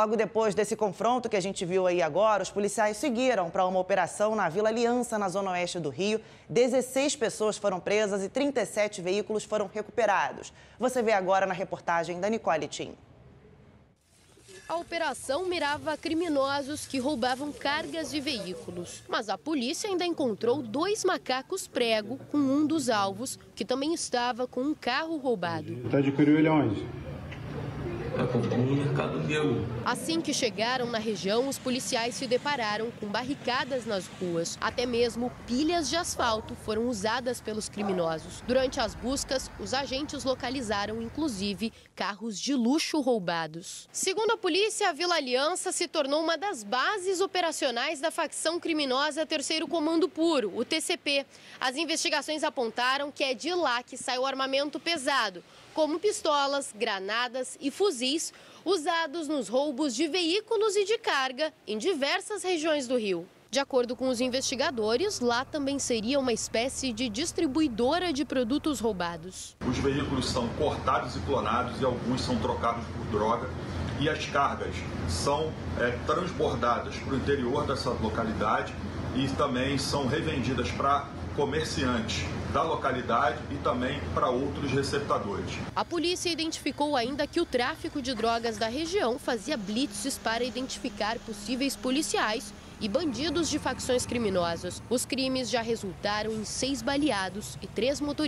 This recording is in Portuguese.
Logo depois desse confronto que a gente viu aí agora, os policiais seguiram para uma operação na Vila Aliança, na zona oeste do Rio. 16 pessoas foram presas e 37 veículos foram recuperados. Você vê agora na reportagem da Nicole Tim. A operação mirava criminosos que roubavam cargas de veículos. Mas a polícia ainda encontrou dois macacos prego com um dos alvos, que também estava com um carro roubado. Tá adquiriu ele no mercado negro. Assim que chegaram na região, os policiais se depararam com barricadas nas ruas. Até mesmo pilhas de asfalto foram usadas pelos criminosos. Durante as buscas, os agentes localizaram inclusive carros de luxo roubados. Segundo a polícia, a Vila Aliança se tornou uma das bases operacionais da facção criminosa Terceiro Comando Puro, o TCP. As investigações apontaram que é de lá que sai o armamento pesado, como pistolas, granadas e fuzis usados nos roubos de veículos e de carga em diversas regiões do Rio. De acordo com os investigadores, lá também seria uma espécie de distribuidora de produtos roubados. Os veículos são cortados e clonados e alguns são trocados por droga. E as cargas são é, transbordadas para o interior dessa localidade e também são revendidas para comerciantes da localidade e também para outros receptadores. A polícia identificou ainda que o tráfico de drogas da região fazia blitzes para identificar possíveis policiais e bandidos de facções criminosas. Os crimes já resultaram em seis baleados e três motoristas.